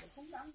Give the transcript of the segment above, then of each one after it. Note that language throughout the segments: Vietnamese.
cũng không đóng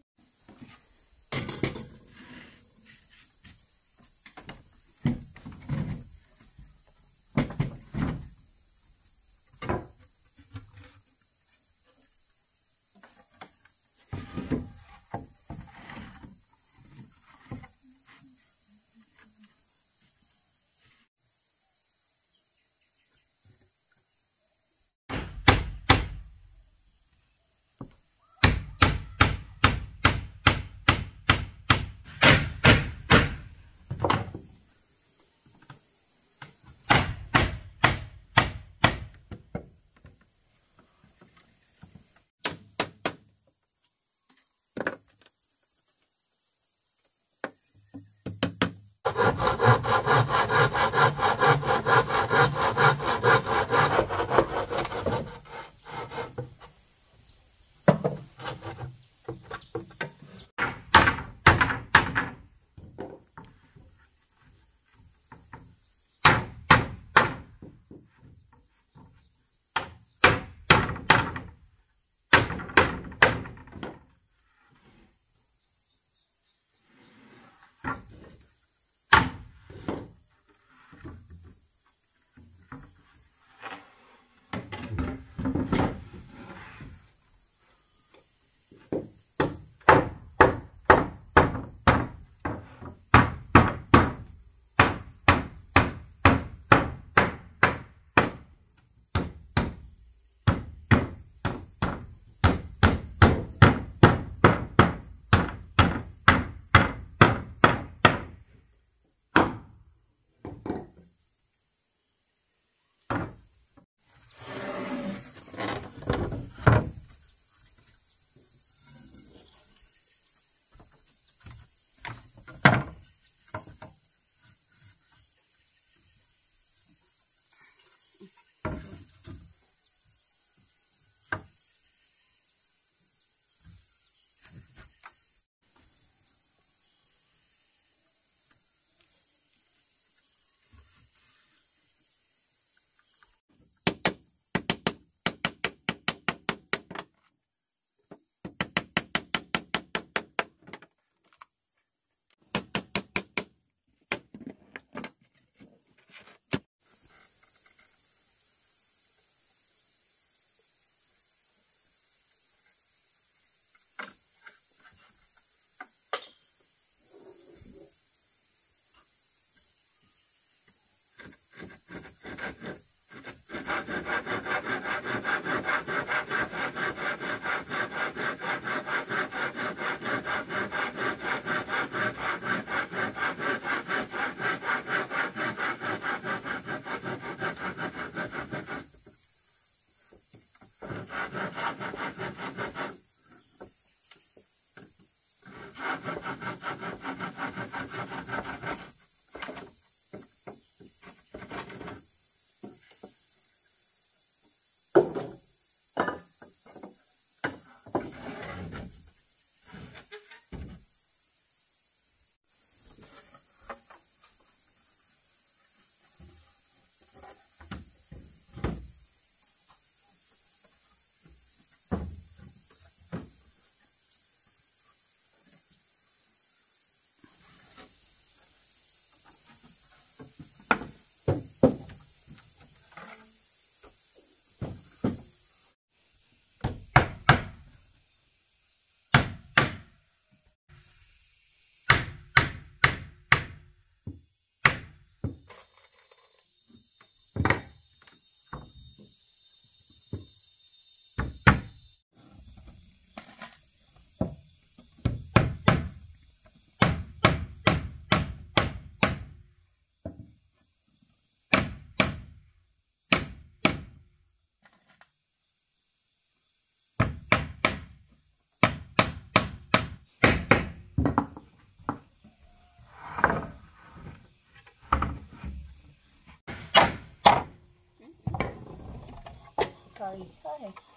可以。